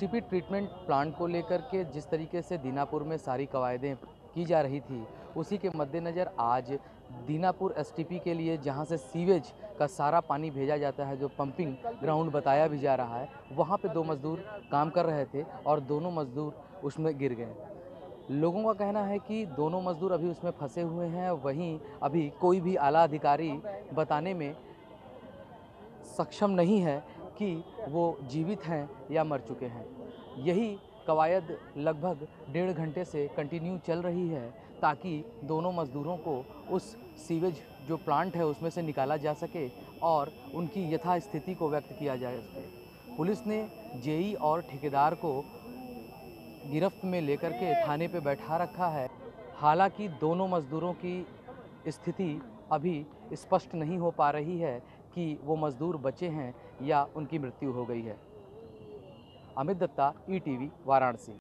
TP treatment plant को लेकर के जिस तरीके से दीनापुर में सारी कवायदें की जा रही थी, उसी के मद्देनज़र आज दीनापुर एसटीपी के लिए जहाँ से सीवेज का सारा पानी भेजा जाता है, जो पंपिंग ग्राउंड बताया भी जा रहा है, वहाँ पे दो मजदूर काम कर रहे थे और दोनों मजदूर उसमें गिर गए। लोगों का कहना है कि दोनों मजदूर अभी उसमें फंसे हुए हैं, वहीं अभी कोई भी आला अधिकारी बताने में सक्षम नहीं है कि वो जीवित हैं या मर चुके हैं। यही कवायद लगभग डेढ़ घंटे से कंटिन्यू चल रही है ताकि दोनों मज़दूरों को उस सीवेज जो प्लांट है उसमें से निकाला जा सके और उनकी यथास्थिति को व्यक्त किया जा सके। पुलिस ने जेई और ठेकेदार को गिरफ्त में लेकर के थाने पे बैठा रखा है। हालाँकि दोनों मज़दूरों की स्थिति अभी स्पष्ट नहीं हो पा रही है कि वो मज़दूर बचे हैं या उनकी मृत्यु हो गई है। अमित दत्ता ईटीवी वाराणसी।